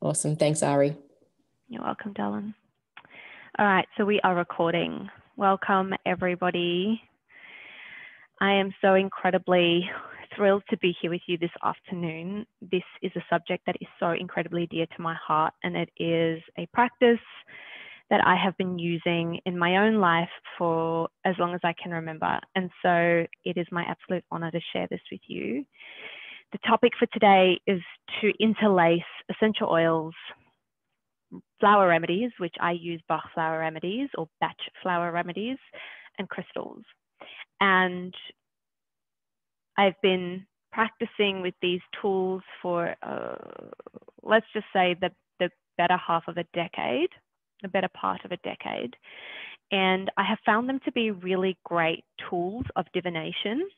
Awesome. Thanks, Ari. You're welcome, Dylan. All right, so we are recording. Welcome, everybody. I am so incredibly thrilled to be here with you this afternoon. This is a subject that is so incredibly dear to my heart, and it is a practice that I have been using in my own life for as long as I can remember. And so it is my absolute honor to share this with you. The topic for today is to interlace essential oils, flower remedies, which I use Bach flower remedies or batch flower remedies, and crystals. And I've been practicing with these tools for, uh, let's just say, the, the better half of a decade the better part of a decade. And I have found them to be really great tools of divination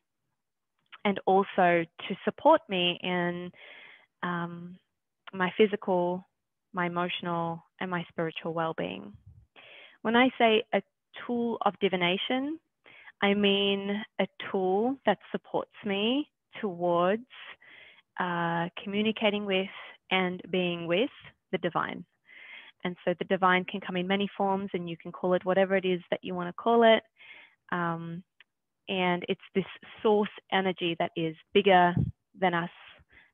and also to support me in um, my physical, my emotional, and my spiritual well being. When I say a tool of divination, I mean a tool that supports me towards uh, communicating with and being with the divine. And so the divine can come in many forms, and you can call it whatever it is that you want to call it. Um, and it's this source energy that is bigger than us,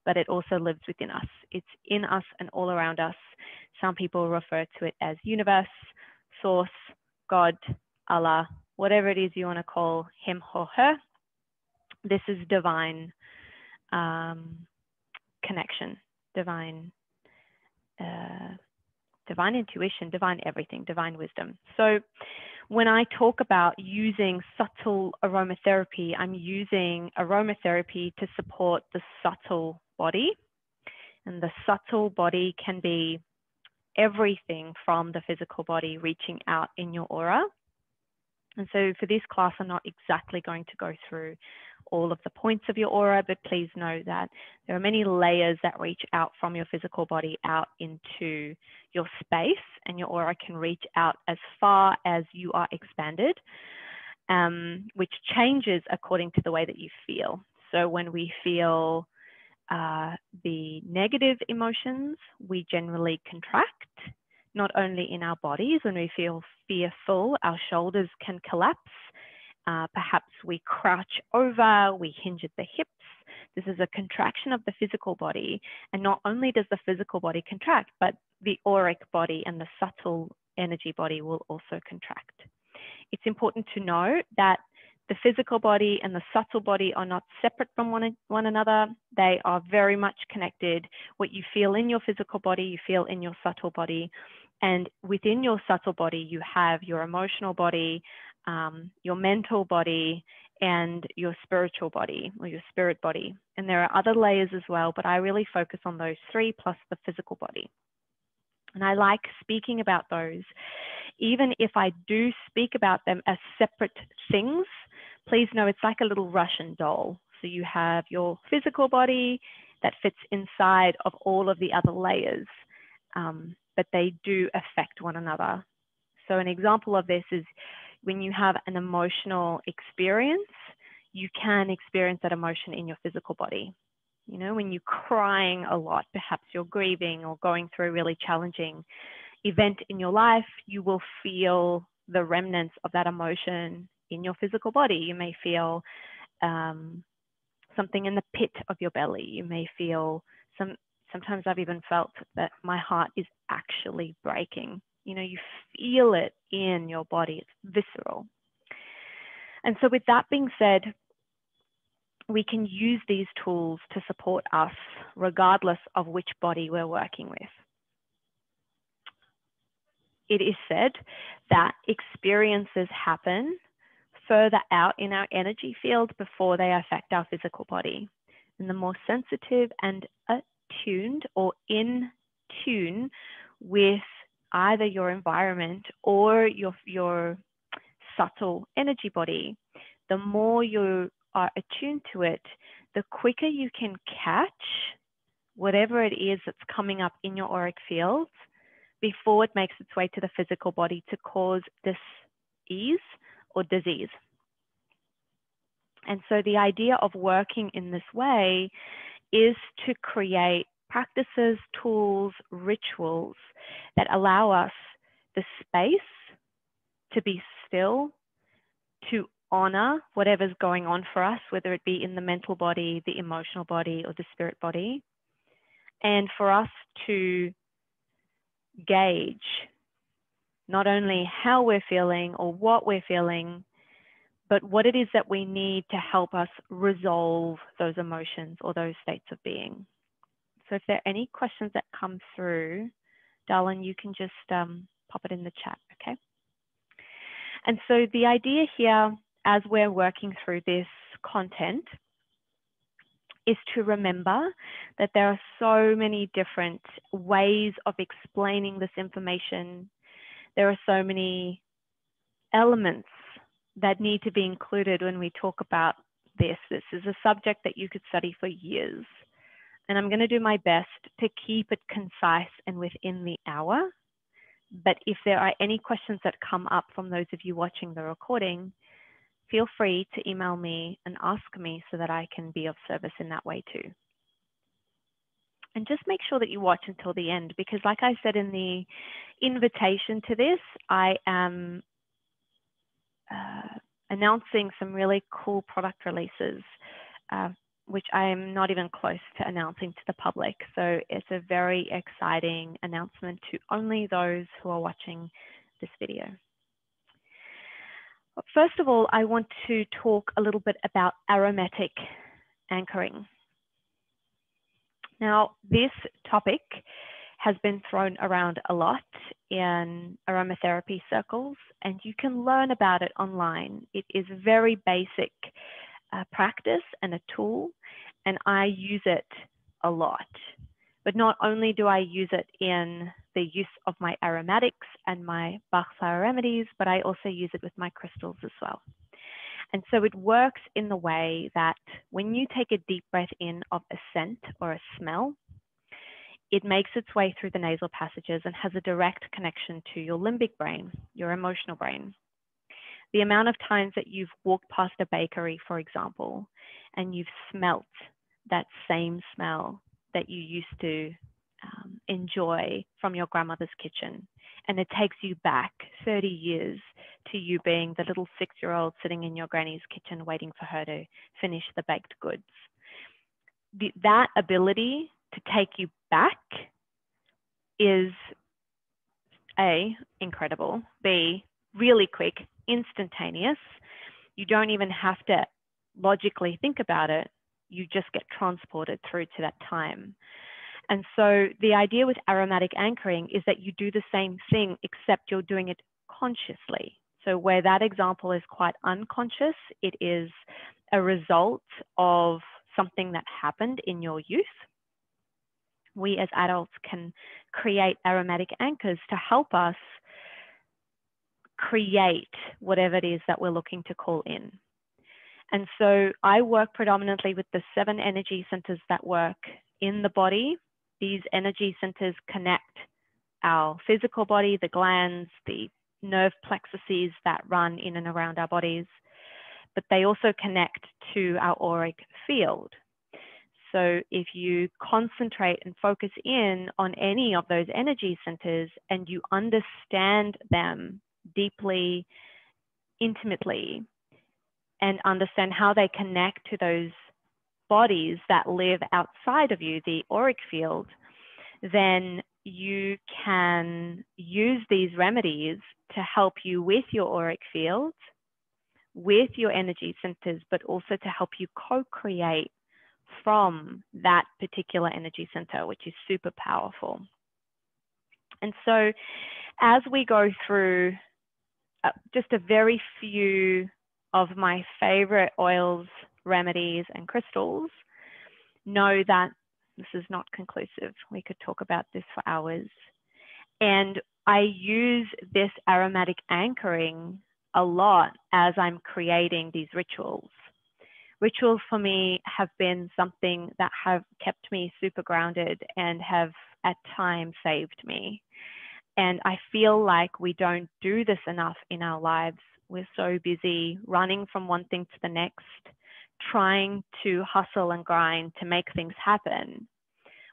but it also lives within us. It's in us and all around us. Some people refer to it as universe, source, God, Allah, whatever it is you want to call him or her. This is divine um, connection, divine. Uh, divine intuition, divine everything, divine wisdom. So when I talk about using subtle aromatherapy, I'm using aromatherapy to support the subtle body. And the subtle body can be everything from the physical body reaching out in your aura. And so for this class, I'm not exactly going to go through all of the points of your aura, but please know that there are many layers that reach out from your physical body out into your space, and your aura can reach out as far as you are expanded, um, which changes according to the way that you feel. So when we feel uh, the negative emotions, we generally contract. Not only in our bodies, when we feel fearful, our shoulders can collapse uh, perhaps we crouch over, we hinge at the hips. This is a contraction of the physical body. And not only does the physical body contract, but the auric body and the subtle energy body will also contract. It's important to know that the physical body and the subtle body are not separate from one, one another. They are very much connected. What you feel in your physical body, you feel in your subtle body. And within your subtle body, you have your emotional body, um, your mental body and your spiritual body or your spirit body. And there are other layers as well, but I really focus on those three plus the physical body. And I like speaking about those. Even if I do speak about them as separate things, please know it's like a little Russian doll. So you have your physical body that fits inside of all of the other layers, um, but they do affect one another. So an example of this is when you have an emotional experience, you can experience that emotion in your physical body. You know, when you're crying a lot, perhaps you're grieving or going through a really challenging event in your life, you will feel the remnants of that emotion in your physical body. You may feel um, something in the pit of your belly. You may feel some, sometimes I've even felt that my heart is actually breaking you know, you feel it in your body, it's visceral. And so, with that being said, we can use these tools to support us regardless of which body we're working with. It is said that experiences happen further out in our energy field before they affect our physical body. And the more sensitive and attuned or in tune with either your environment or your, your subtle energy body, the more you are attuned to it, the quicker you can catch whatever it is that's coming up in your auric field before it makes its way to the physical body to cause dis-ease or disease. And so the idea of working in this way is to create practices, tools, rituals that allow us the space to be still, to honor whatever's going on for us, whether it be in the mental body, the emotional body, or the spirit body, and for us to gauge not only how we're feeling or what we're feeling, but what it is that we need to help us resolve those emotions or those states of being. So if there are any questions that come through, darling, you can just um, pop it in the chat, okay? And so the idea here, as we're working through this content, is to remember that there are so many different ways of explaining this information. There are so many elements that need to be included when we talk about this. This is a subject that you could study for years. And I'm going to do my best to keep it concise and within the hour. But if there are any questions that come up from those of you watching the recording, feel free to email me and ask me so that I can be of service in that way too. And just make sure that you watch until the end because like I said in the invitation to this, I am uh, announcing some really cool product releases, uh, which I am not even close to announcing to the public. So it's a very exciting announcement to only those who are watching this video. First of all, I want to talk a little bit about aromatic anchoring. Now, this topic has been thrown around a lot in aromatherapy circles, and you can learn about it online. It is a very basic uh, practice and a tool, and I use it a lot. But not only do I use it in the use of my aromatics and my Bach flower remedies, but I also use it with my crystals as well. And so it works in the way that when you take a deep breath in of a scent or a smell, it makes its way through the nasal passages and has a direct connection to your limbic brain, your emotional brain. The amount of times that you've walked past a bakery, for example, and you've smelt that same smell that you used to um, enjoy from your grandmother's kitchen. And it takes you back 30 years to you being the little six year old sitting in your granny's kitchen waiting for her to finish the baked goods. The, that ability to take you back is A, incredible, B, really quick, instantaneous. You don't even have to logically think about it. You just get transported through to that time. And so the idea with aromatic anchoring is that you do the same thing, except you're doing it consciously. So where that example is quite unconscious, it is a result of something that happened in your youth. We as adults can create aromatic anchors to help us create whatever it is that we're looking to call in. And so I work predominantly with the seven energy centers that work in the body these energy centers connect our physical body, the glands, the nerve plexuses that run in and around our bodies, but they also connect to our auric field. So if you concentrate and focus in on any of those energy centers and you understand them deeply, intimately, and understand how they connect to those bodies that live outside of you, the auric field, then you can use these remedies to help you with your auric field, with your energy centers, but also to help you co create from that particular energy center, which is super powerful. And so, as we go through uh, just a very few of my favorite oils remedies, and crystals, know that this is not conclusive. We could talk about this for hours. And I use this aromatic anchoring a lot as I'm creating these rituals. Rituals for me have been something that have kept me super grounded and have at times saved me. And I feel like we don't do this enough in our lives. We're so busy running from one thing to the next, trying to hustle and grind to make things happen.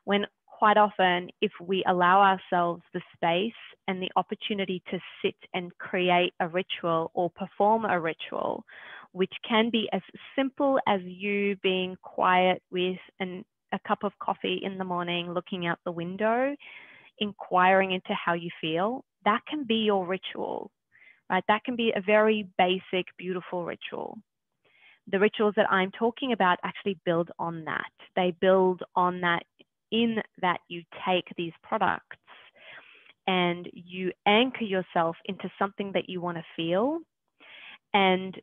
When quite often, if we allow ourselves the space and the opportunity to sit and create a ritual or perform a ritual, which can be as simple as you being quiet with an, a cup of coffee in the morning, looking out the window, inquiring into how you feel, that can be your ritual, right? That can be a very basic, beautiful ritual. The rituals that I'm talking about actually build on that. They build on that in that you take these products and you anchor yourself into something that you want to feel. And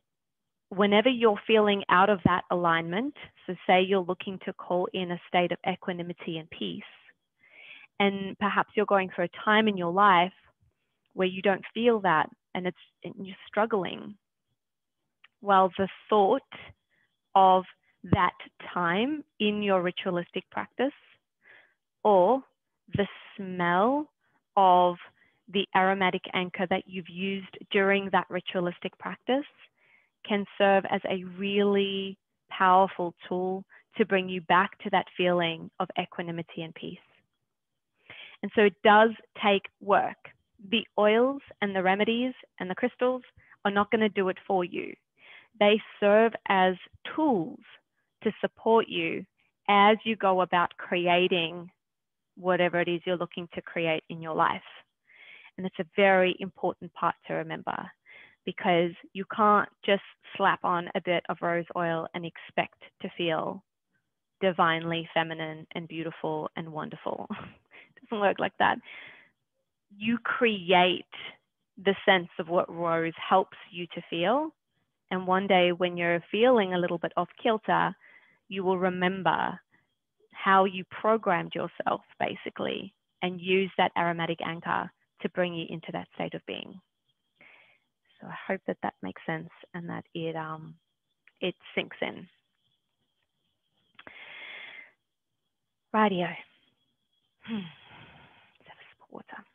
whenever you're feeling out of that alignment, so say you're looking to call in a state of equanimity and peace, and perhaps you're going through a time in your life where you don't feel that and it's and you're struggling. Well, the thought of that time in your ritualistic practice or the smell of the aromatic anchor that you've used during that ritualistic practice can serve as a really powerful tool to bring you back to that feeling of equanimity and peace. And so it does take work. The oils and the remedies and the crystals are not going to do it for you. They serve as tools to support you as you go about creating whatever it is you're looking to create in your life. And it's a very important part to remember because you can't just slap on a bit of rose oil and expect to feel divinely feminine and beautiful and wonderful. it doesn't work like that. You create the sense of what rose helps you to feel. And one day when you're feeling a little bit off kilter, you will remember how you programmed yourself basically and use that aromatic anchor to bring you into that state of being. So I hope that that makes sense and that it um, it sinks in. Radio. Hmm. Let's have a sip of water.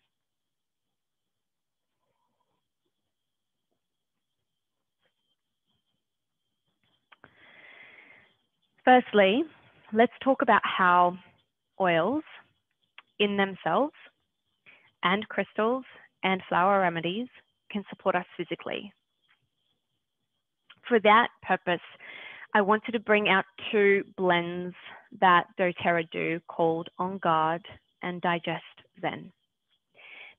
Firstly, let's talk about how oils in themselves and crystals and flower remedies can support us physically. For that purpose, I wanted to bring out two blends that doTERRA do called On Guard and Digest Zen.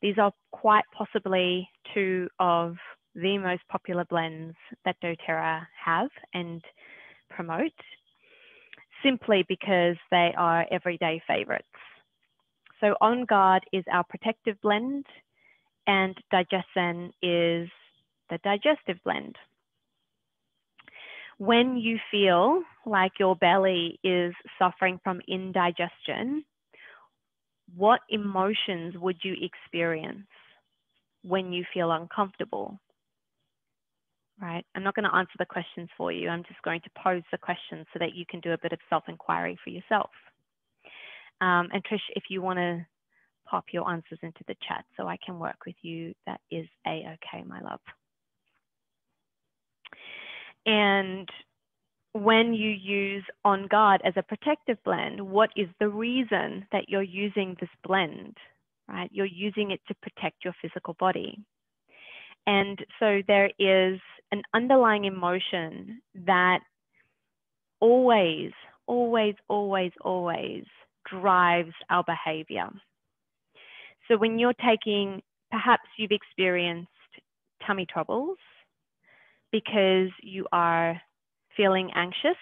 These are quite possibly two of the most popular blends that doTERRA have and promote simply because they are everyday favorites. So On Guard is our protective blend and DigestZen is the digestive blend. When you feel like your belly is suffering from indigestion, what emotions would you experience when you feel uncomfortable? Right? I'm not going to answer the questions for you. I'm just going to pose the questions so that you can do a bit of self-inquiry for yourself. Um, and Trish, if you want to pop your answers into the chat so I can work with you, that is a-okay, my love. And when you use On Guard as a protective blend, what is the reason that you're using this blend, right? You're using it to protect your physical body. And so there is an underlying emotion that always, always, always, always drives our behavior. So when you're taking, perhaps you've experienced tummy troubles because you are feeling anxious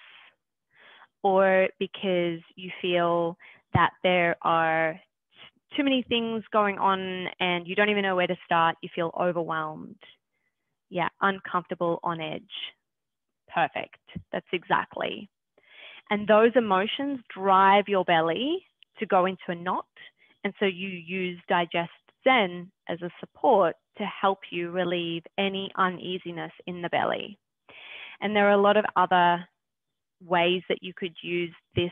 or because you feel that there are too many things going on and you don't even know where to start, you feel overwhelmed. Yeah, uncomfortable, on edge. Perfect. That's exactly. And those emotions drive your belly to go into a knot. And so you use Digest Zen as a support to help you relieve any uneasiness in the belly. And there are a lot of other ways that you could use this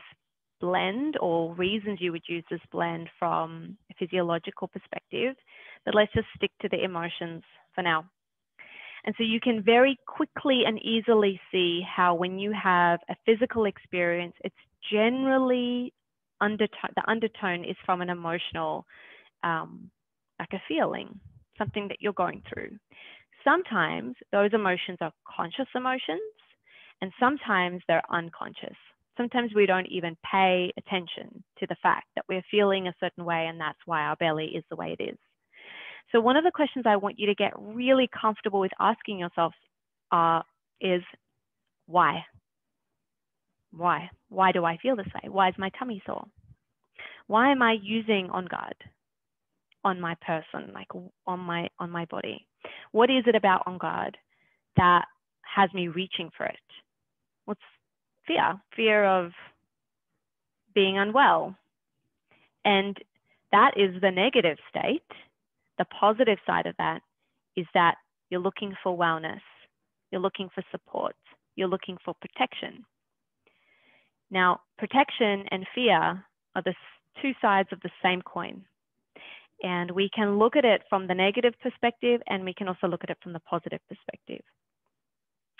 blend or reasons you would use this blend from a physiological perspective, but let's just stick to the emotions for now. And so you can very quickly and easily see how when you have a physical experience, it's generally undertone, the undertone is from an emotional, um, like a feeling, something that you're going through. Sometimes those emotions are conscious emotions, and sometimes they're unconscious. Sometimes we don't even pay attention to the fact that we're feeling a certain way, and that's why our belly is the way it is. So, one of the questions I want you to get really comfortable with asking yourself uh, is why? Why? Why do I feel this way? Why is my tummy sore? Why am I using on guard on my person, like on my on my body? What is it about on guard that has me reaching for it? What's fear? Fear of being unwell. And that is the negative state. The positive side of that is that you're looking for wellness, you're looking for support, you're looking for protection. Now, protection and fear are the two sides of the same coin. And we can look at it from the negative perspective and we can also look at it from the positive perspective.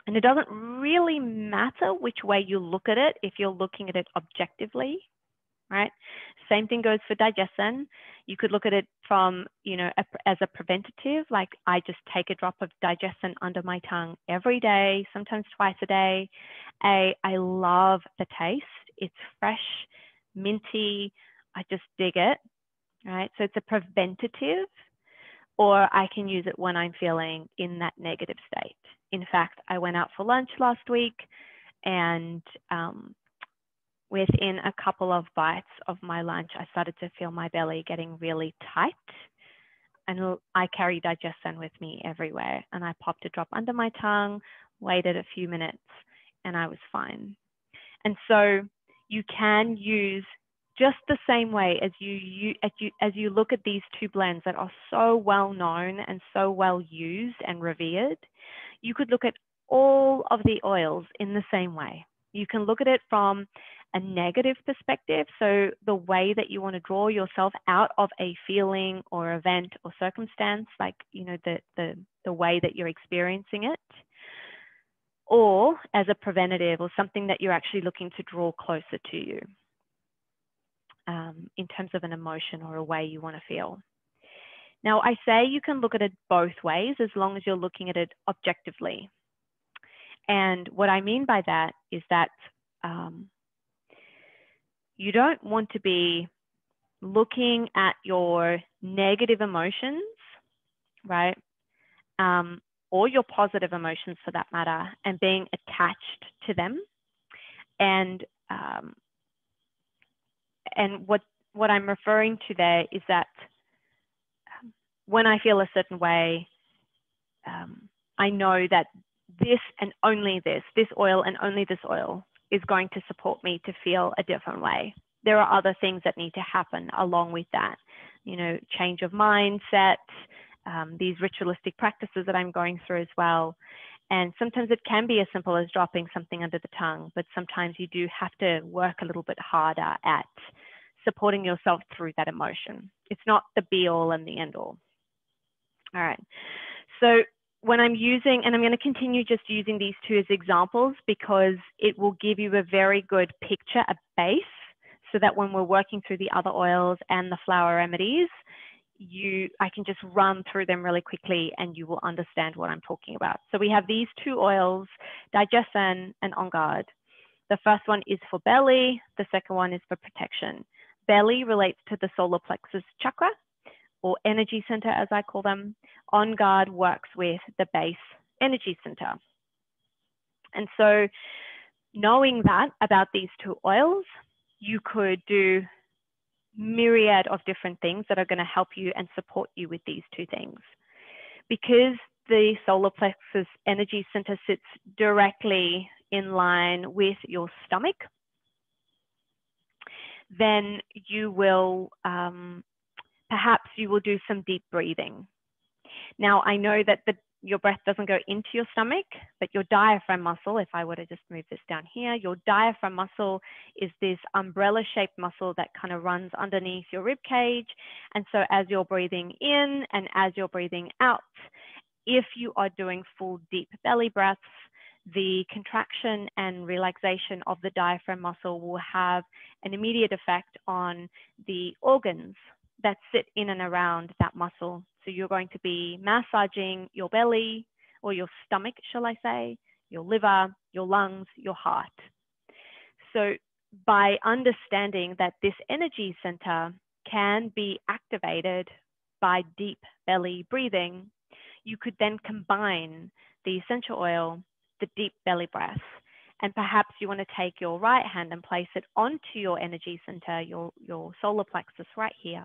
And it doesn't really matter which way you look at it if you're looking at it objectively, right? Same thing goes for DigestZen. You could look at it from, you know, a, as a preventative, like I just take a drop of DigestZen under my tongue every day, sometimes twice a day. A, I love the taste. It's fresh, minty. I just dig it, right? So it's a preventative, or I can use it when I'm feeling in that negative state. In fact, I went out for lunch last week and um, within a couple of bites of my lunch, I started to feel my belly getting really tight. And I carry DigestZen with me everywhere. And I popped a drop under my tongue, waited a few minutes, and I was fine. And so you can use just the same way as you, you, as you as you look at these two blends that are so well known and so well used and revered, you could look at all of the oils in the same way. You can look at it from a negative perspective, so the way that you want to draw yourself out of a feeling or event or circumstance, like you know the the the way that you're experiencing it, or as a preventative or something that you're actually looking to draw closer to you um, in terms of an emotion or a way you want to feel. Now, I say you can look at it both ways as long as you're looking at it objectively. And what I mean by that is that um, you don't want to be looking at your negative emotions, right? Um, or your positive emotions for that matter, and being attached to them. And um, and what what I'm referring to there is that um, when I feel a certain way, um, I know that this and only this, this oil and only this oil is going to support me to feel a different way. There are other things that need to happen along with that, you know, change of mindset, um, these ritualistic practices that I'm going through as well. And sometimes it can be as simple as dropping something under the tongue, but sometimes you do have to work a little bit harder at supporting yourself through that emotion. It's not the be all and the end all. All right. So when I'm using, and I'm going to continue just using these two as examples because it will give you a very good picture, a base, so that when we're working through the other oils and the flower remedies, you, I can just run through them really quickly and you will understand what I'm talking about. So we have these two oils, DigestZen and On Guard. The first one is for belly, the second one is for protection. Belly relates to the solar plexus chakra or energy center, as I call them. On Guard works with the base energy center. And so knowing that about these two oils, you could do myriad of different things that are going to help you and support you with these two things. Because the solar plexus energy center sits directly in line with your stomach, then you will um, perhaps you will do some deep breathing. Now, I know that the, your breath doesn't go into your stomach, but your diaphragm muscle, if I were to just move this down here, your diaphragm muscle is this umbrella shaped muscle that kind of runs underneath your rib cage. And so as you're breathing in and as you're breathing out, if you are doing full deep belly breaths, the contraction and relaxation of the diaphragm muscle will have an immediate effect on the organs that sit in and around that muscle. So you're going to be massaging your belly or your stomach, shall I say, your liver, your lungs, your heart. So by understanding that this energy center can be activated by deep belly breathing, you could then combine the essential oil, the deep belly breath, and perhaps you want to take your right hand and place it onto your energy center, your, your solar plexus right here,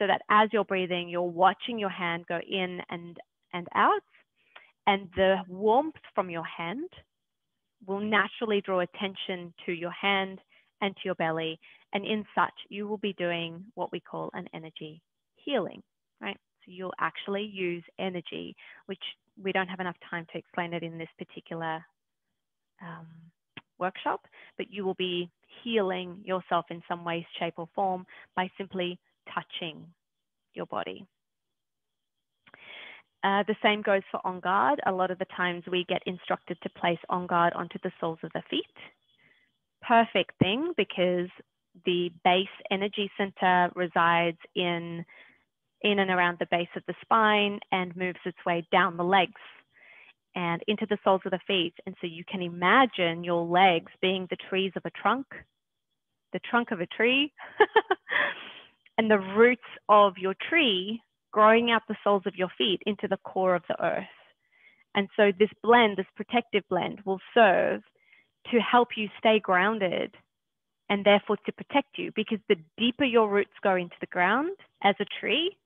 so that as you're breathing, you're watching your hand go in and, and out, and the warmth from your hand will naturally draw attention to your hand and to your belly. And in such, you will be doing what we call an energy healing, right? So you'll actually use energy, which we don't have enough time to explain it in this particular um, workshop, but you will be healing yourself in some way, shape, or form by simply touching your body. Uh, the same goes for on guard. A lot of the times we get instructed to place on guard onto the soles of the feet. Perfect thing because the base energy center resides in, in and around the base of the spine and moves its way down the legs and into the soles of the feet. And so you can imagine your legs being the trees of a trunk, the trunk of a tree, and the roots of your tree growing out the soles of your feet into the core of the earth. And so this blend, this protective blend, will serve to help you stay grounded and therefore to protect you because the deeper your roots go into the ground as a tree,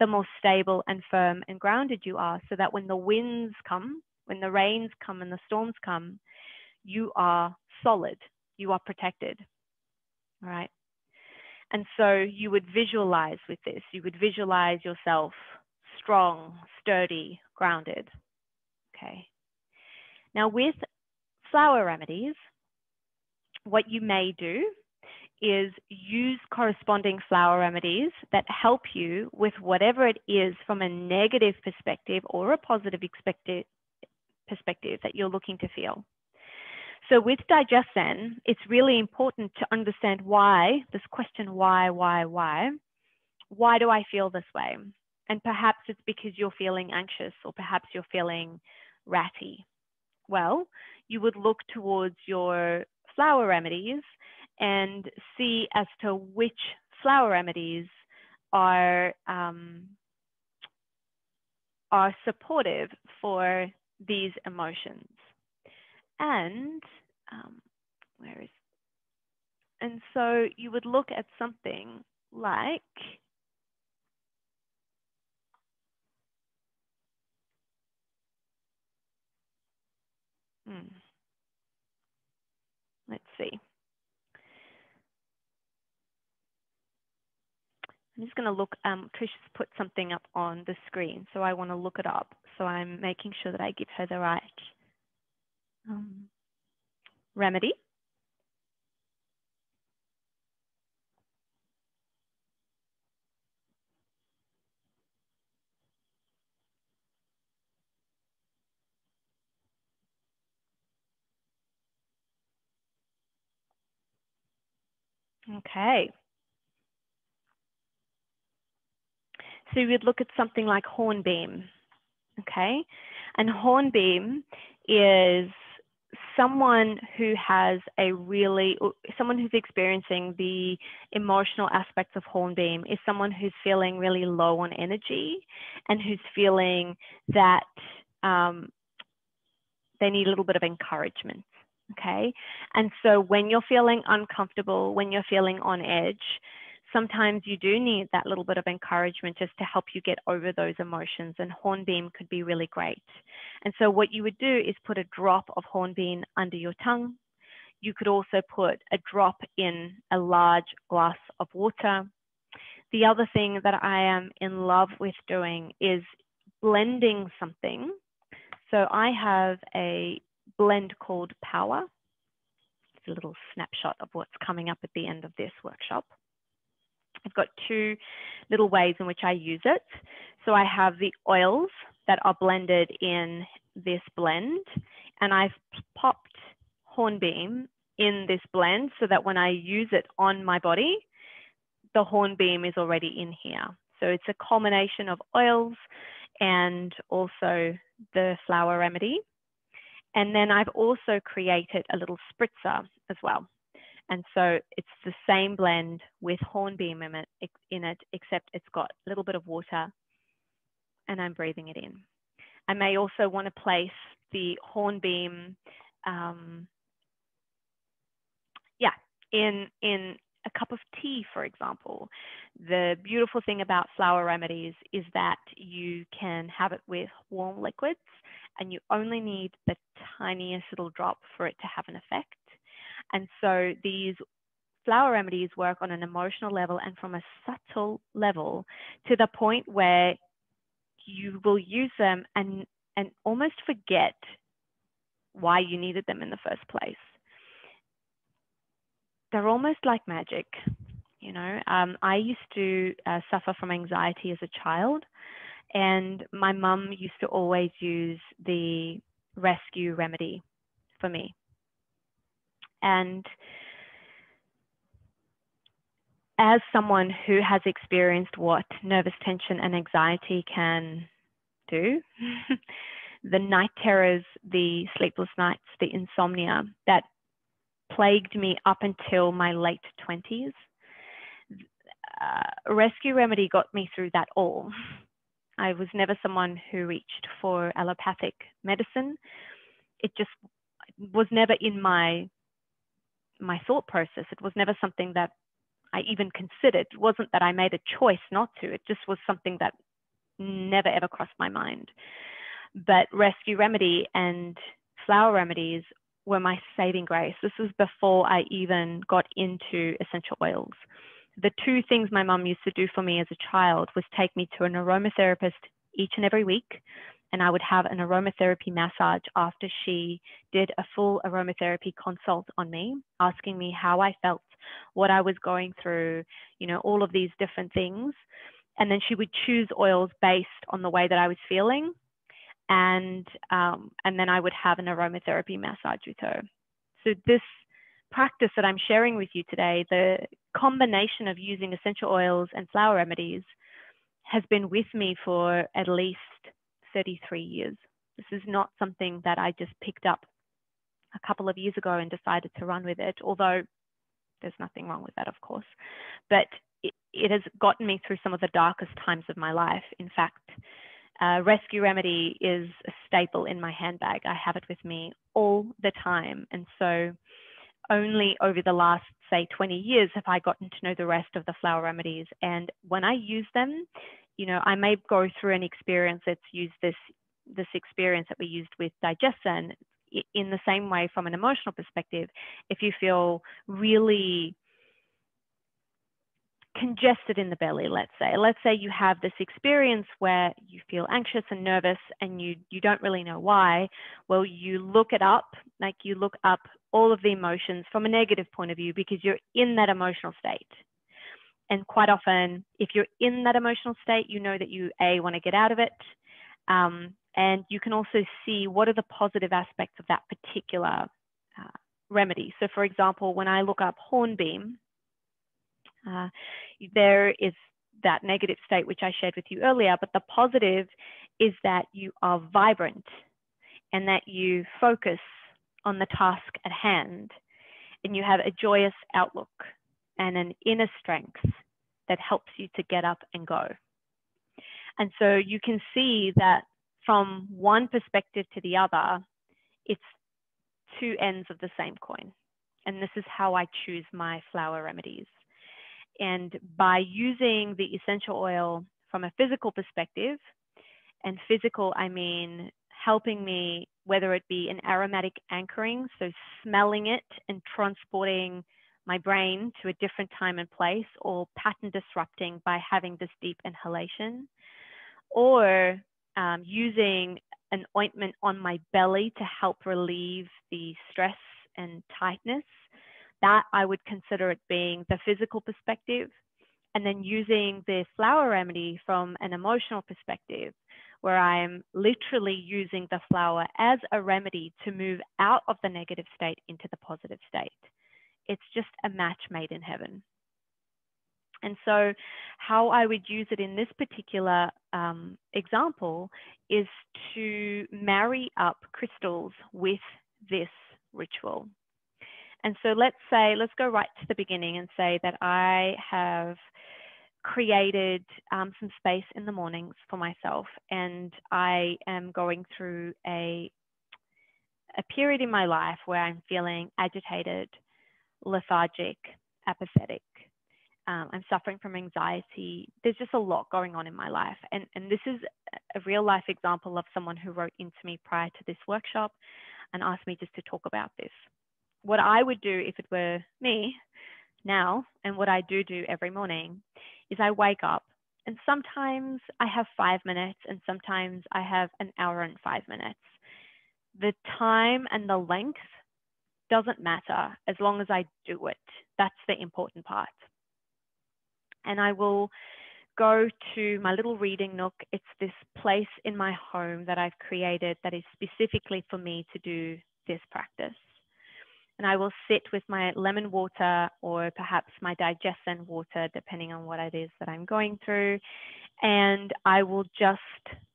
the more stable and firm and grounded you are so that when the winds come, when the rains come and the storms come, you are solid, you are protected. All right. And so you would visualize with this, you would visualize yourself strong, sturdy, grounded. Okay. Now, with flower remedies, what you may do is use corresponding flower remedies that help you with whatever it is from a negative perspective or a positive perspective that you're looking to feel. So with DigestZen, it's really important to understand why, this question, why, why, why, why do I feel this way? And perhaps it's because you're feeling anxious or perhaps you're feeling ratty. Well, you would look towards your flower remedies and see as to which flower remedies are um, are supportive for these emotions. And um, where is, and so you would look at something like, hmm, let's see. I'm just going to look, um, Trish has put something up on the screen, so I want to look it up. So I'm making sure that I give her the right um, remedy. Okay. So we'd look at something like hornbeam, okay? And hornbeam is someone who has a really someone who's experiencing the emotional aspects of hornbeam is someone who's feeling really low on energy and who's feeling that um, they need a little bit of encouragement okay? And so when you're feeling uncomfortable when you're feeling on edge sometimes you do need that little bit of encouragement just to help you get over those emotions and hornbeam could be really great. And so what you would do is put a drop of hornbeam under your tongue. You could also put a drop in a large glass of water. The other thing that I am in love with doing is blending something. So I have a blend called Power. It's a little snapshot of what's coming up at the end of this workshop. I've got two little ways in which I use it. So I have the oils that are blended in this blend and I've popped hornbeam in this blend so that when I use it on my body, the hornbeam is already in here. So it's a combination of oils and also the flower remedy. And then I've also created a little spritzer as well. And so it's the same blend with hornbeam in it, in it, except it's got a little bit of water and I'm breathing it in. I may also want to place the hornbeam, um, yeah, in, in a cup of tea, for example. The beautiful thing about flower remedies is that you can have it with warm liquids and you only need the tiniest little drop for it to have an effect. And so these flower remedies work on an emotional level and from a subtle level to the point where you will use them and, and almost forget why you needed them in the first place. They're almost like magic. You know, um, I used to uh, suffer from anxiety as a child, and my mum used to always use the rescue remedy for me. And as someone who has experienced what nervous tension and anxiety can do, the night terrors, the sleepless nights, the insomnia that plagued me up until my late 20s, uh, Rescue Remedy got me through that all. I was never someone who reached for allopathic medicine. It just was never in my my thought process. It was never something that I even considered. It wasn't that I made a choice not to. It just was something that never ever crossed my mind. But rescue remedy and flower remedies were my saving grace. This was before I even got into essential oils. The two things my mum used to do for me as a child was take me to an aromatherapist each and every week and I would have an aromatherapy massage after she did a full aromatherapy consult on me, asking me how I felt, what I was going through, you know, all of these different things. And then she would choose oils based on the way that I was feeling. And, um, and then I would have an aromatherapy massage with her. So this practice that I'm sharing with you today, the combination of using essential oils and flower remedies has been with me for at least 33 years. This is not something that I just picked up a couple of years ago and decided to run with it, although there's nothing wrong with that, of course. But it, it has gotten me through some of the darkest times of my life. In fact, uh, Rescue Remedy is a staple in my handbag. I have it with me all the time. And so only over the last, say, 20 years have I gotten to know the rest of the flower remedies. And when I use them, you know, I may go through an experience that's used this this experience that we used with DigestZen in the same way from an emotional perspective. If you feel really congested in the belly, let's say. Let's say you have this experience where you feel anxious and nervous and you, you don't really know why. Well, you look it up, like you look up all of the emotions from a negative point of view because you're in that emotional state. And quite often, if you're in that emotional state, you know that you, A, want to get out of it. Um, and you can also see what are the positive aspects of that particular uh, remedy. So, for example, when I look up hornbeam, uh, there is that negative state, which I shared with you earlier, but the positive is that you are vibrant and that you focus on the task at hand and you have a joyous outlook and an inner strength that helps you to get up and go. And so you can see that from one perspective to the other, it's two ends of the same coin. And this is how I choose my flower remedies. And by using the essential oil from a physical perspective, and physical, I mean helping me, whether it be an aromatic anchoring, so smelling it and transporting my brain to a different time and place, or pattern disrupting by having this deep inhalation, or um, using an ointment on my belly to help relieve the stress and tightness. That I would consider it being the physical perspective. And then using the flower remedy from an emotional perspective, where I'm literally using the flower as a remedy to move out of the negative state into the positive state. It's just a match made in heaven. And so, how I would use it in this particular um, example is to marry up crystals with this ritual. And so, let's say, let's go right to the beginning and say that I have created um, some space in the mornings for myself, and I am going through a a period in my life where I'm feeling agitated, lethargic, apathetic, um, I'm suffering from anxiety. There's just a lot going on in my life. And, and this is a real life example of someone who wrote into me prior to this workshop and asked me just to talk about this. What I would do if it were me now, and what I do do every morning, is I wake up and sometimes I have five minutes and sometimes I have an hour and five minutes. The time and the length doesn't matter as long as I do it. That's the important part and I will go to my little reading nook. It's this place in my home that I've created that is specifically for me to do this practice. And I will sit with my lemon water or perhaps my DigestZen water, depending on what it is that I'm going through. And I will just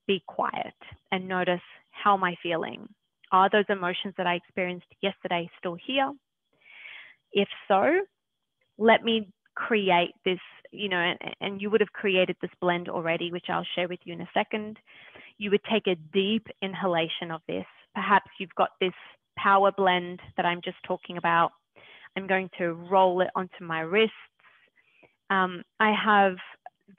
be quiet and notice how am I feeling? Are those emotions that I experienced yesterday still here? If so, let me create this, you know, and, and you would have created this blend already, which I'll share with you in a second. You would take a deep inhalation of this. Perhaps you've got this power blend that I'm just talking about. I'm going to roll it onto my wrists. Um, I have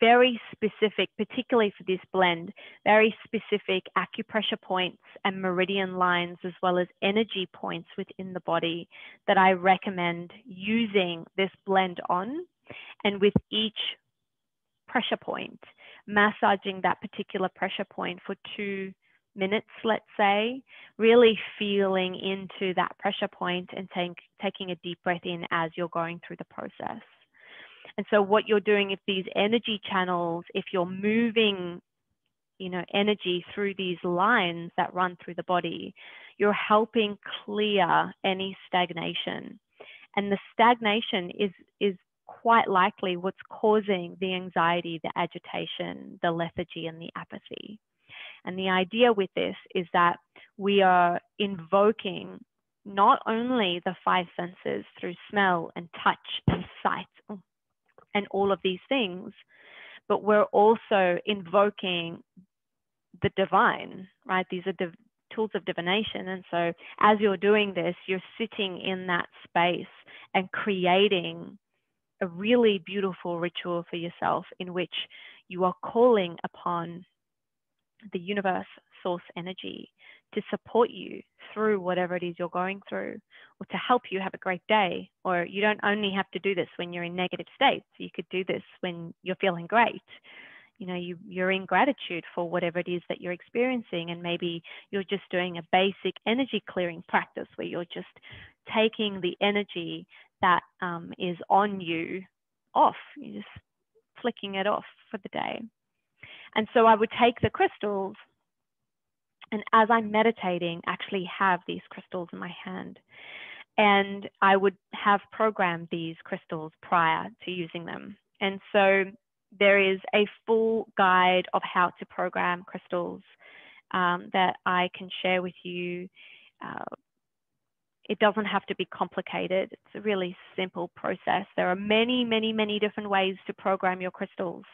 very specific, particularly for this blend, very specific acupressure points and meridian lines, as well as energy points within the body that I recommend using this blend on. And with each pressure point, massaging that particular pressure point for two minutes, let's say, really feeling into that pressure point and take, taking a deep breath in as you're going through the process. And so what you're doing if these energy channels, if you're moving, you know, energy through these lines that run through the body, you're helping clear any stagnation. And the stagnation is is quite likely what's causing the anxiety, the agitation, the lethargy, and the apathy. And the idea with this is that we are invoking not only the five senses through smell and touch and sight, and all of these things, but we're also invoking the divine, right? These are div- tools of divination. And so as you're doing this, you're sitting in that space and creating a really beautiful ritual for yourself in which you are calling upon the universe source energy to support you through whatever it is you're going through or to help you have a great day. Or you don't only have to do this when you're in negative states. You could do this when you're feeling great. You know, you, you're in gratitude for whatever it is that you're experiencing. And maybe you're just doing a basic energy clearing practice where you're just taking the energy that um, is on you off. You're just flicking it off for the day. And so I would take the crystals and as I'm meditating, actually have these crystals in my hand. And I would have programmed these crystals prior to using them. And so there is a full guide of how to program crystals um, that I can share with you. Uh, it doesn't have to be complicated. It's a really simple process. There are many, many, many different ways to program your crystals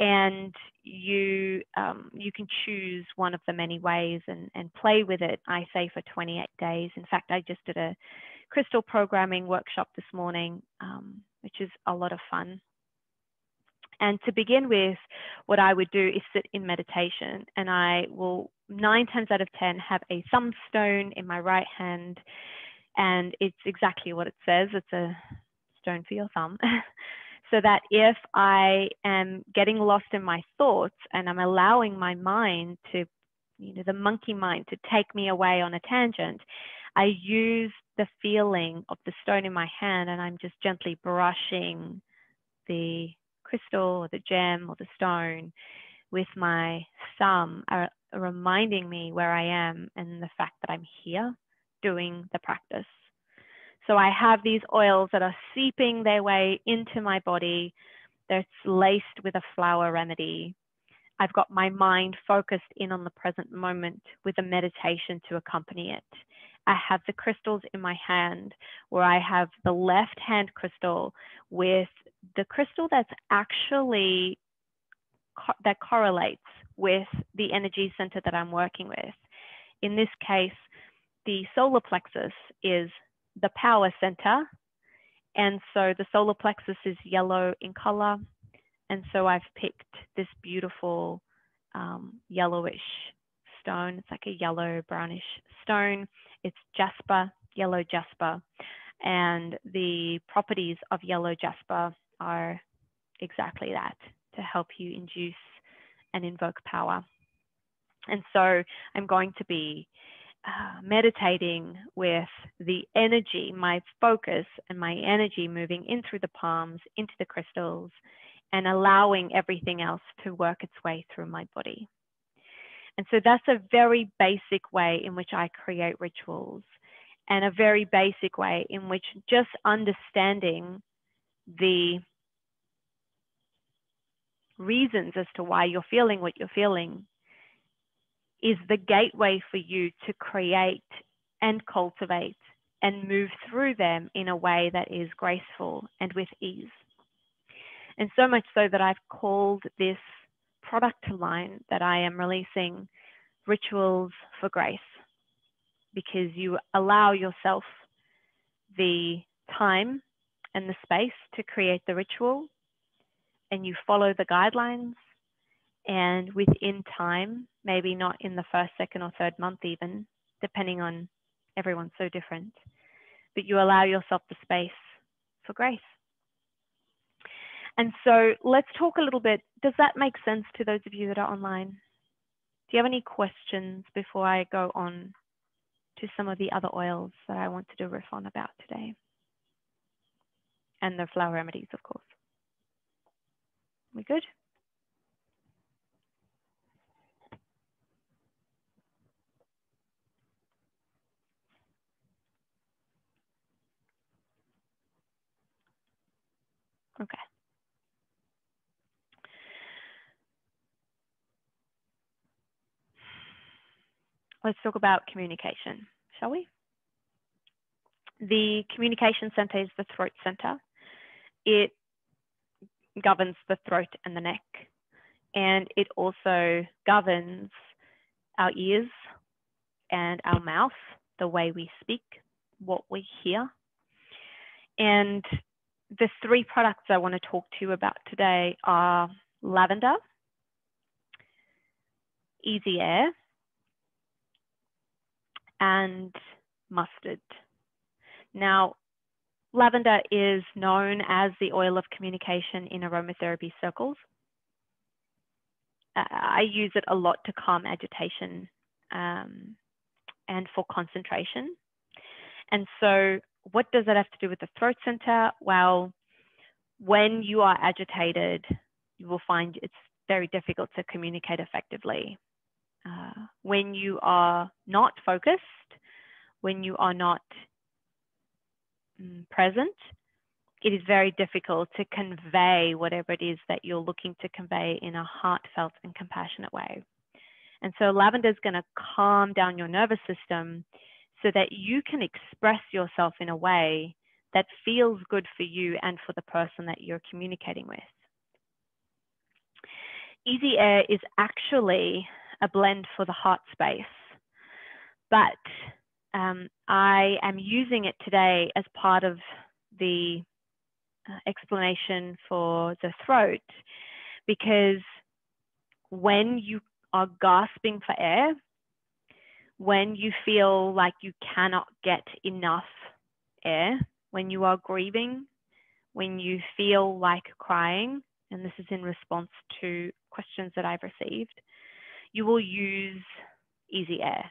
and you um, you can choose one of the many ways and, and play with it. I say for 28 days. In fact, I just did a crystal programming workshop this morning, um, which is a lot of fun. And to begin with, what I would do is sit in meditation, and I will nine times out of ten have a thumb stone in my right hand, and it's exactly what it says. It's a stone for your thumb. so that if I am getting lost in my thoughts and I'm allowing my mind to, you know, the monkey mind to take me away on a tangent, I use the feeling of the stone in my hand and I'm just gently brushing the crystal or the gem or the stone with my thumb are reminding me where I am and the fact that I'm here doing the practice. So I have these oils that are seeping their way into my body that's laced with a flower remedy. I've got my mind focused in on the present moment with a meditation to accompany it. I have the crystals in my hand where I have the left hand crystal with the crystal that's actually co that correlates with the energy center that I'm working with. In this case, the solar plexus is the power center. And so the solar plexus is yellow in color. And so I've picked this beautiful um, yellowish stone. It's like a yellow brownish stone. It's jasper, yellow jasper. And the properties of yellow jasper are exactly that to help you induce and invoke power. And so I'm going to be uh, meditating with the energy, my focus and my energy moving in through the palms, into the crystals, and allowing everything else to work its way through my body. And so that's a very basic way in which I create rituals, and a very basic way in which just understanding the reasons as to why you're feeling what you're feeling is the gateway for you to create and cultivate and move through them in a way that is graceful and with ease. And so much so that I've called this product line that I am releasing Rituals for Grace, because you allow yourself the time and the space to create the ritual and you follow the guidelines and within time, maybe not in the first, second, or third month, even, depending on everyone's so different, but you allow yourself the space for grace. And so let's talk a little bit. Does that make sense to those of you that are online? Do you have any questions before I go on to some of the other oils that I wanted to riff on about today? And the flower remedies, of course. We good? Okay. Let's talk about communication, shall we? The communication center is the throat center. It governs the throat and the neck, and it also governs our ears and our mouth, the way we speak, what we hear. And the three products I want to talk to you about today are lavender, Easy Air, and mustard. Now, lavender is known as the oil of communication in aromatherapy circles. Uh, I use it a lot to calm agitation um, and for concentration. And so what does that have to do with the throat center? Well, when you are agitated, you will find it's very difficult to communicate effectively. When you are not focused, when you are not um, present, it is very difficult to convey whatever it is that you're looking to convey in a heartfelt and compassionate way. And so lavender is going to calm down your nervous system so that you can express yourself in a way that feels good for you and for the person that you're communicating with. Easy Air is actually a blend for the heart space, but um, I am using it today as part of the uh, explanation for the throat because when you are gasping for air, when you feel like you cannot get enough air, when you are grieving, when you feel like crying, and this is in response to questions that I've received, you will use Easy Air.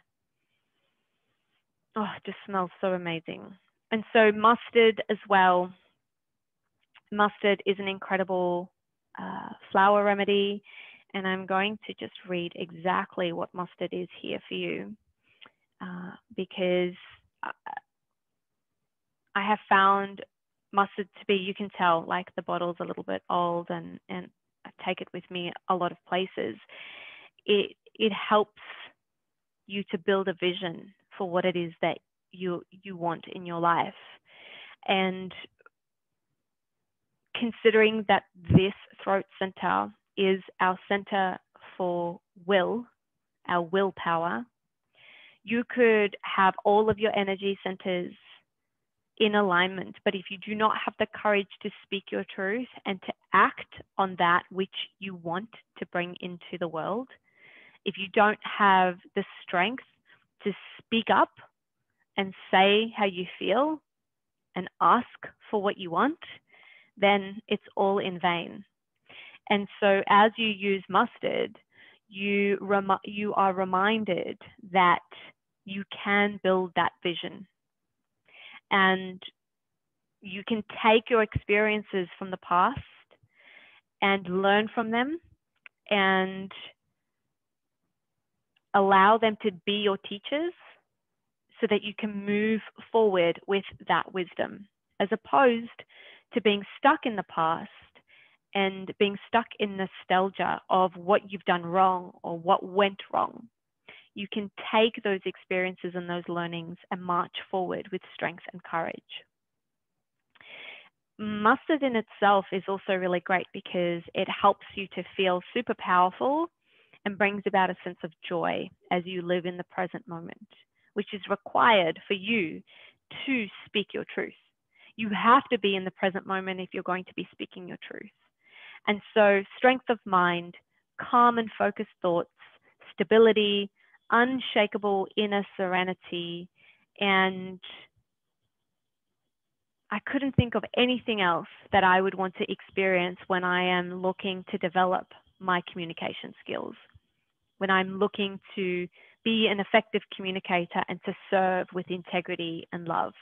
Oh, it just smells so amazing. And so mustard as well. Mustard is an incredible uh, flower remedy And I'm going to just read exactly what mustard is here for you uh, because I have found mustard to be, you can tell like the bottle's a little bit old and, and I take it with me a lot of places. It, it helps you to build a vision for what it is that you, you want in your life. And considering that this throat center is our center for will, our willpower, you could have all of your energy centers in alignment. But if you do not have the courage to speak your truth and to act on that which you want to bring into the world, if you don't have the strength to speak up and say how you feel and ask for what you want, then it's all in vain. And so as you use mustard, you, you are reminded that you can build that vision. And you can take your experiences from the past and learn from them and allow them to be your teachers so that you can move forward with that wisdom as opposed to being stuck in the past and being stuck in nostalgia of what you've done wrong or what went wrong. You can take those experiences and those learnings and march forward with strength and courage. Mustard in itself is also really great because it helps you to feel super powerful and brings about a sense of joy as you live in the present moment, which is required for you to speak your truth. You have to be in the present moment if you're going to be speaking your truth. And so, strength of mind, calm and focused thoughts, stability, unshakable inner serenity, and I couldn't think of anything else that I would want to experience when I am looking to develop my communication skills, when I'm looking to be an effective communicator and to serve with integrity and love,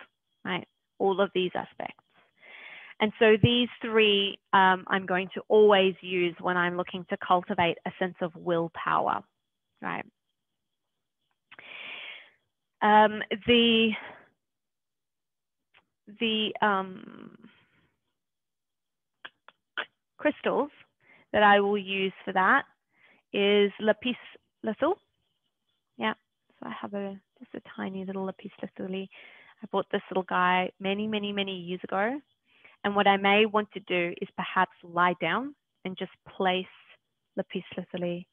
right? All of these aspects. And so these three um, I'm going to always use when I'm looking to cultivate a sense of willpower, right? Um, the the um, crystals that I will use for that is lapis lazuli. Yeah, so I have a just a tiny little lapis lazuli. I bought this little guy many, many, many years ago. And what I may want to do is perhaps lie down and just place lapis lazuli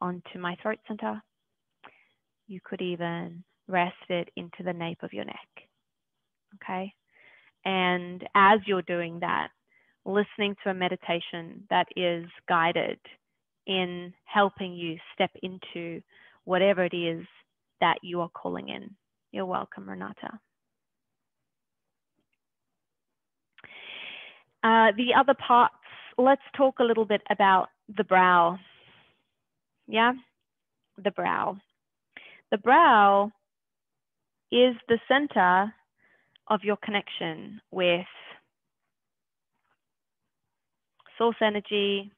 onto my throat center. You could even rest it into the nape of your neck. Okay. And as you're doing that, listening to a meditation that is guided in helping you step into whatever it is that you are calling in. You're welcome, Renata. Uh, the other parts, let's talk a little bit about the brow. Yeah, the brow. The brow is the center of your connection with source energy,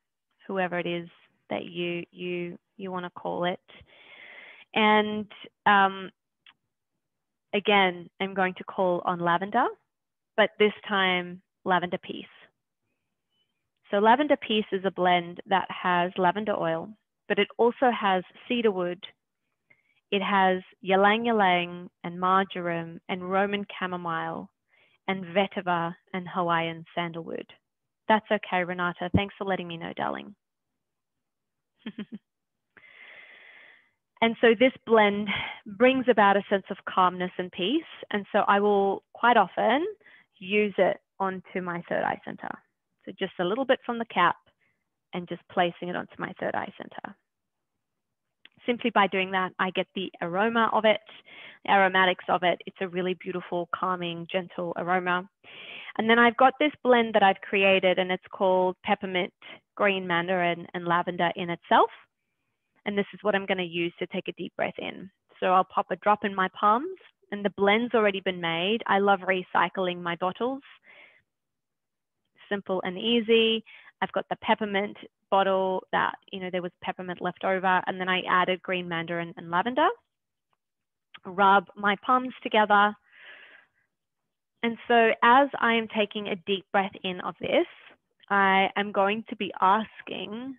whoever it is that you you you want to call it. And um, again, I'm going to call on lavender, but this time lavender peace. So lavender peace is a blend that has lavender oil, but it also has cedarwood, it has ylang ylang and marjoram and Roman chamomile and vetiver and Hawaiian sandalwood. That's okay, Renata. Thanks for letting me know, darling. and so this blend brings about a sense of calmness and peace. And so I will quite often use it onto my third eye center. So just a little bit from the cap and just placing it onto my third eye center simply by doing that, I get the aroma of it, the aromatics of it. It's a really beautiful, calming, gentle aroma. And then I've got this blend that I've created and it's called peppermint, green mandarin, and lavender in itself. And this is what I'm going to use to take a deep breath in. So I'll pop a drop in my palms and the blend's already been made. I love recycling my bottles. Simple and easy. I've got the peppermint bottle that, you know, there was peppermint left over, and then I added green mandarin and lavender. Rub my palms together. And so as I am taking a deep breath in of this, I am going to be asking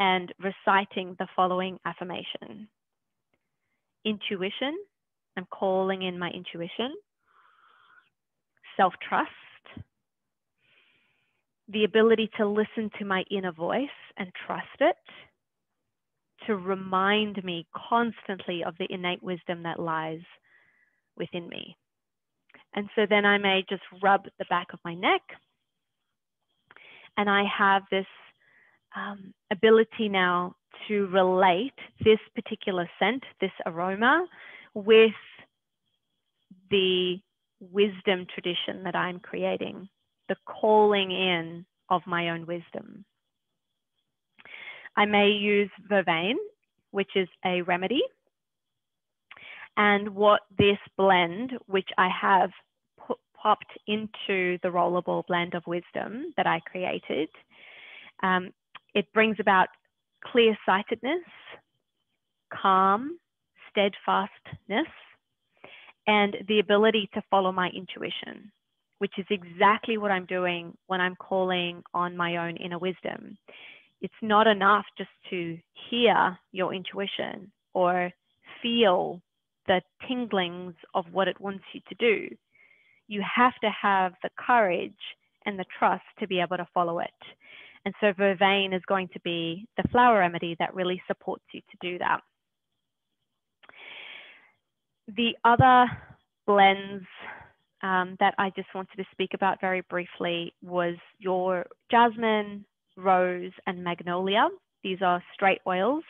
and reciting the following affirmation. Intuition, I'm calling in my intuition. Self-trust, the ability to listen to my inner voice and trust it, to remind me constantly of the innate wisdom that lies within me. And so then I may just rub the back of my neck and I have this um, ability now to relate this particular scent, this aroma, with the wisdom tradition that I'm creating, the calling in of my own wisdom. I may use vervain, which is a remedy. And what this blend, which I have popped into the rollerball blend of wisdom that I created. Um, it brings about clear sightedness, calm, steadfastness, and the ability to follow my intuition, which is exactly what I'm doing when I'm calling on my own inner wisdom. It's not enough just to hear your intuition or feel the tinglings of what it wants you to do you have to have the courage and the trust to be able to follow it. And so vervain is going to be the flower remedy that really supports you to do that. The other blends um, that I just wanted to speak about very briefly was your jasmine, rose, and magnolia. These are straight oils.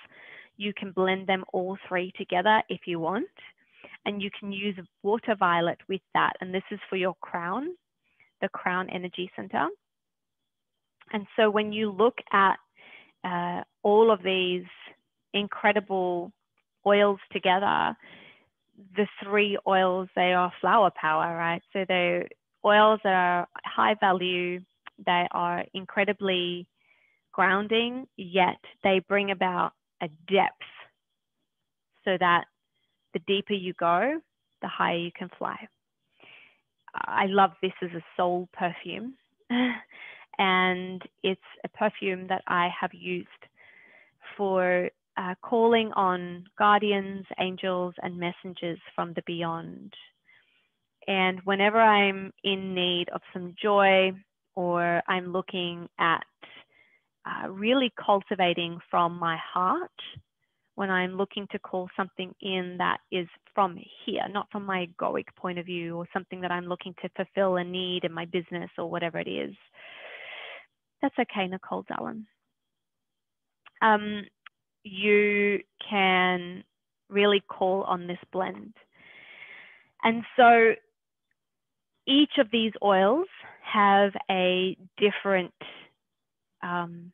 You can blend them all three together if you want and you can use water violet with that. And this is for your crown, the crown energy center. And so when you look at uh, all of these incredible oils together, the three oils, they are flower power, right? So they're oils are high value, they are incredibly grounding, yet they bring about a depth so that the deeper you go, the higher you can fly. I love this as a soul perfume. and it's a perfume that I have used for uh, calling on guardians, angels, and messengers from the beyond. And whenever I'm in need of some joy or I'm looking at uh, really cultivating from my heart when I'm looking to call something in that is from here, not from my egoic point of view or something that I'm looking to fulfill a need in my business or whatever it is. That's okay, Nicole Dallin. Um, you can really call on this blend. And so each of these oils have a different um,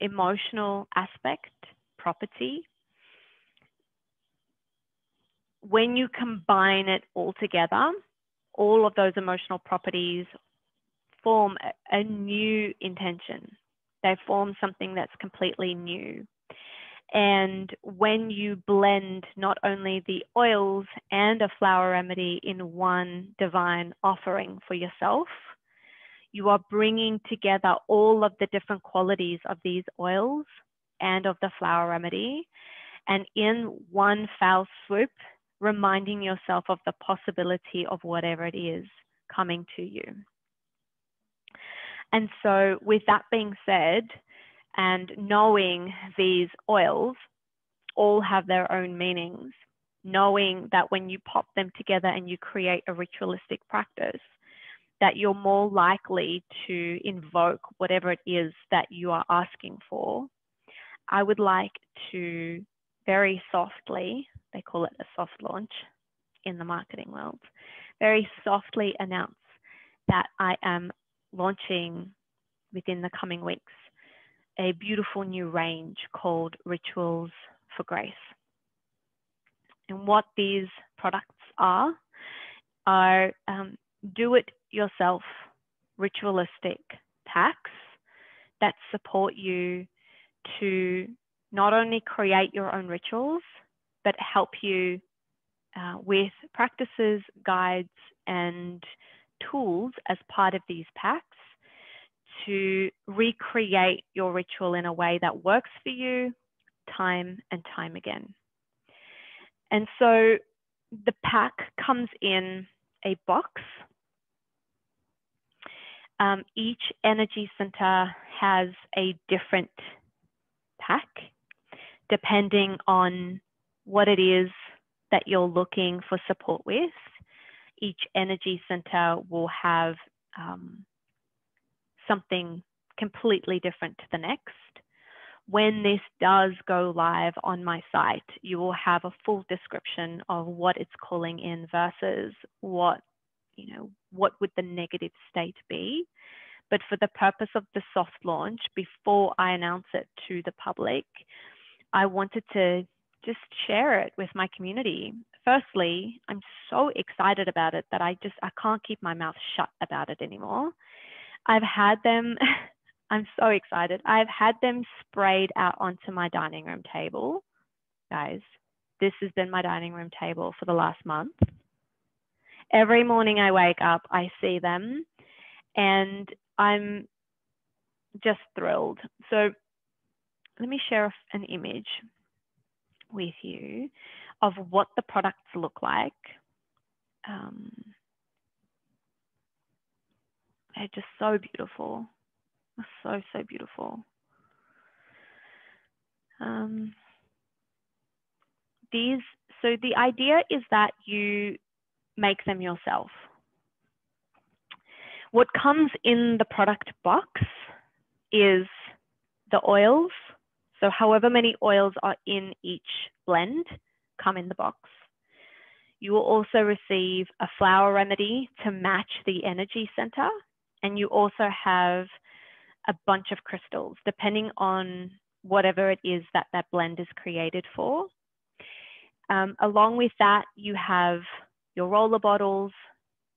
emotional aspect property. When you combine it all together, all of those emotional properties form a, a new intention. They form something that's completely new. And when you blend not only the oils and a flower remedy in one divine offering for yourself, you are bringing together all of the different qualities of these oils and of the flower remedy. And in one foul swoop, reminding yourself of the possibility of whatever it is coming to you. And so, with that being said, and knowing these oils all have their own meanings, knowing that when you pop them together and you create a ritualistic practice, that you're more likely to invoke whatever it is that you are asking for I would like to very softly, they call it a soft launch in the marketing world, very softly announce that I am launching within the coming weeks a beautiful new range called Rituals for Grace. And what these products are, are um, do it yourself ritualistic packs that support you to not only create your own rituals, but help you uh, with practices, guides, and tools as part of these packs to recreate your ritual in a way that works for you time and time again. And so the pack comes in a box. Um, each energy center has a different pack depending on what it is that you're looking for support with. Each energy center will have um, something completely different to the next. When this does go live on my site, you will have a full description of what it's calling in versus what, you know, what would the negative state be. But for the purpose of the soft launch, before I announce it to the public, I wanted to just share it with my community. Firstly, I'm so excited about it that I just I can't keep my mouth shut about it anymore. I've had them, I'm so excited. I've had them sprayed out onto my dining room table. Guys, this has been my dining room table for the last month. Every morning I wake up, I see them, and I'm just thrilled. So let me share an image with you of what the products look like. Um, they're just so beautiful. So, so beautiful. Um, these, so the idea is that you make them yourself. What comes in the product box is the oils. So however many oils are in each blend come in the box. You will also receive a flower remedy to match the energy center and you also have a bunch of crystals, depending on whatever it is that that blend is created for. Um, along with that, you have your roller bottles,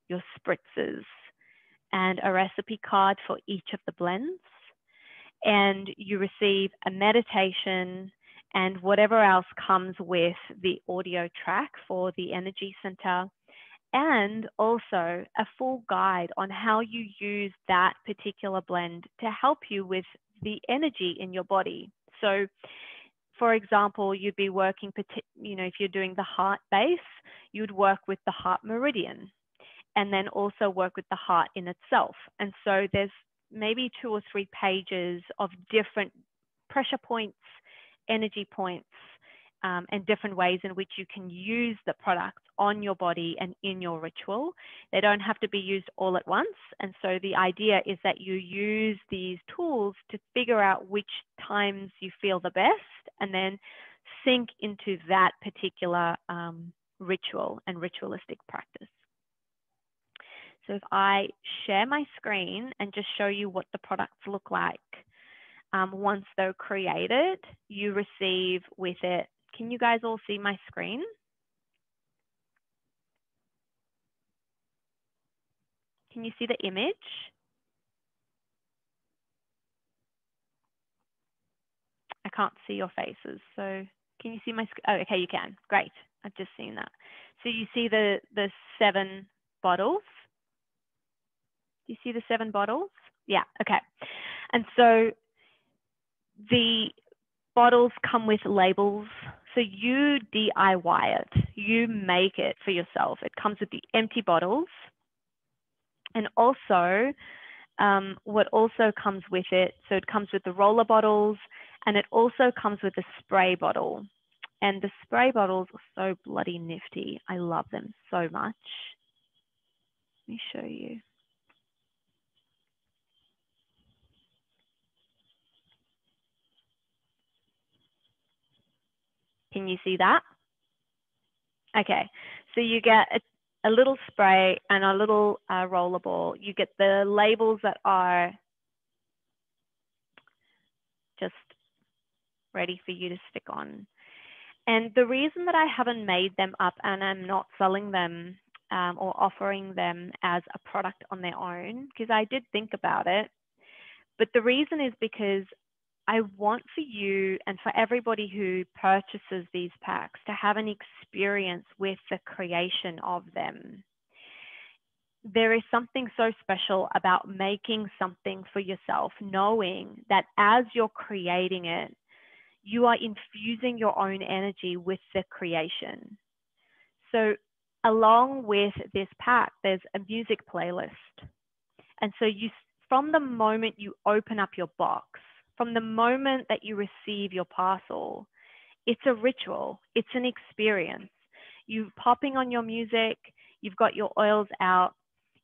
your spritzers, and a recipe card for each of the blends. And you receive a meditation and whatever else comes with the audio track for the energy center and also a full guide on how you use that particular blend to help you with the energy in your body. So, for example, you'd be working, you know, if you're doing the heart base, you'd work with the heart meridian and then also work with the heart in itself. And so there's maybe two or three pages of different pressure points, energy points, um, and different ways in which you can use the products on your body and in your ritual. They don't have to be used all at once. And so the idea is that you use these tools to figure out which times you feel the best and then sink into that particular um, ritual and ritualistic practice. So if I share my screen and just show you what the products look like, um, once they're created, you receive with it can you guys all see my screen? Can you see the image? I can't see your faces. So can you see my, oh, okay, you can. Great. I've just seen that. So you see the, the seven bottles. Do you see the seven bottles? Yeah, okay. And so the bottles come with labels so you DIY it, you make it for yourself. It comes with the empty bottles. And also, um, what also comes with it, so it comes with the roller bottles and it also comes with a spray bottle. And the spray bottles are so bloody nifty. I love them so much. Let me show you. Can you see that? Okay, so you get a, a little spray and a little uh, roller ball. You get the labels that are just ready for you to stick on. And the reason that I haven't made them up and I'm not selling them um, or offering them as a product on their own, because I did think about it, But the reason is because I want for you and for everybody who purchases these packs to have an experience with the creation of them. There is something so special about making something for yourself, knowing that as you're creating it, you are infusing your own energy with the creation. So, along with this pack, there's a music playlist. And so, you, from the moment you open up your box, from the moment that you receive your parcel, it's a ritual, it's an experience. You're popping on your music, you've got your oils out,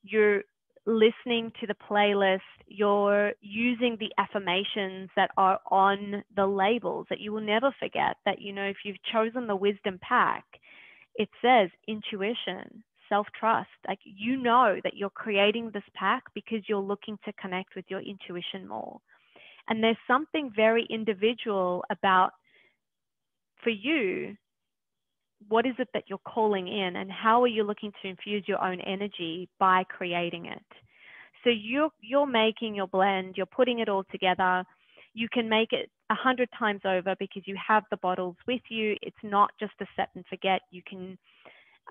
you're listening to the playlist, you're using the affirmations that are on the labels that you will never forget. That, you know, if you've chosen the wisdom pack, it says intuition, self trust. Like, you know that you're creating this pack because you're looking to connect with your intuition more. And there's something very individual about for you what is it that you're calling in and how are you looking to infuse your own energy by creating it? So you're you're making your blend you're putting it all together. You can make it a hundred times over because you have the bottles with you. It's not just a set and forget. You can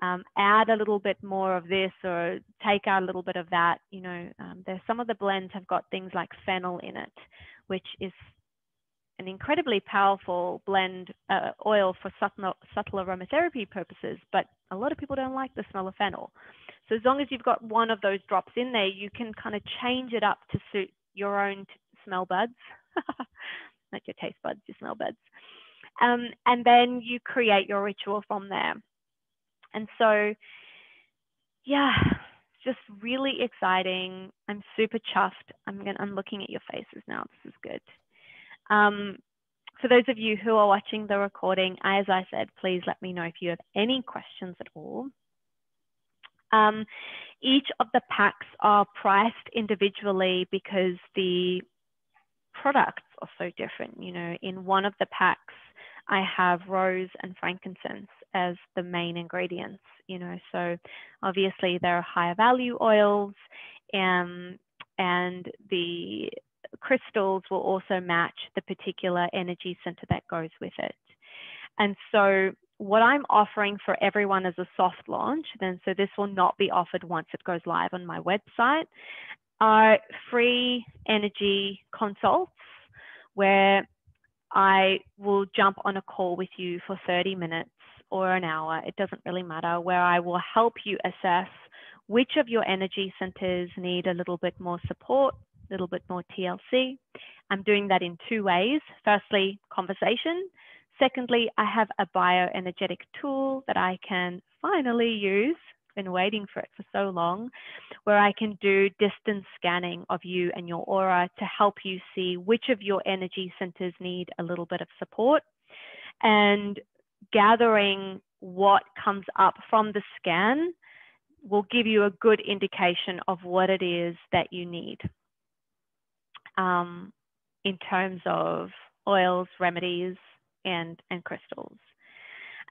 um, add a little bit more of this or take out a little bit of that. You know um, there's some of the blends have got things like fennel in it which is an incredibly powerful blend uh, oil for subtle, subtle aromatherapy purposes, but a lot of people don't like the smell of fennel. So as long as you've got one of those drops in there, you can kind of change it up to suit your own smell buds, not your taste buds, your smell buds. Um, and then you create your ritual from there. And so, yeah, just really exciting. I'm super chuffed. I'm going I'm looking at your faces now. This is good. Um, for those of you who are watching the recording, as I said, please let me know if you have any questions at all. Um, each of the packs are priced individually because the products are so different. You know, in one of the packs, I have rose and frankincense as the main ingredients, you know, so obviously there are higher value oils um, and the crystals will also match the particular energy center that goes with it. And so what I'm offering for everyone as a soft launch, then so this will not be offered once it goes live on my website, are free energy consults where I will jump on a call with you for 30 minutes or an hour, it doesn't really matter, where I will help you assess which of your energy centers need a little bit more support, a little bit more TLC. I'm doing that in two ways. Firstly, conversation. Secondly, I have a bioenergetic tool that I can finally use been waiting for it for so long, where I can do distance scanning of you and your aura to help you see which of your energy centers need a little bit of support and gathering what comes up from the scan will give you a good indication of what it is that you need um, in terms of oils, remedies, and, and crystals.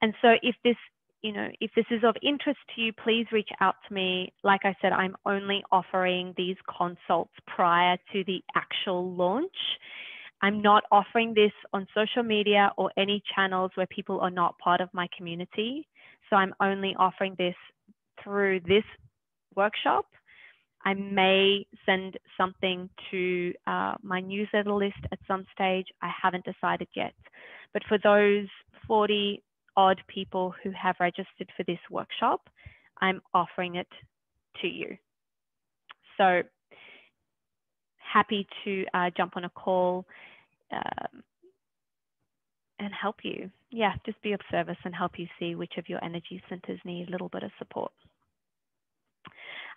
And so if this you know, if this is of interest to you, please reach out to me. Like I said, I'm only offering these consults prior to the actual launch. I'm not offering this on social media or any channels where people are not part of my community. So I'm only offering this through this workshop. I may send something to uh, my newsletter list at some stage. I haven't decided yet. But for those 40 odd people who have registered for this workshop, I'm offering it to you. So happy to uh, jump on a call um, and help you. Yeah, just be of service and help you see which of your energy centers need a little bit of support.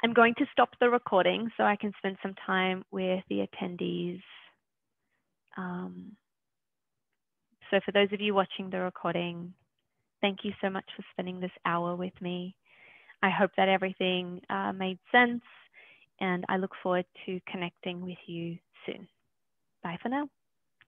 I'm going to stop the recording so I can spend some time with the attendees. Um, so for those of you watching the recording, Thank you so much for spending this hour with me. I hope that everything uh, made sense and I look forward to connecting with you soon. Bye for now.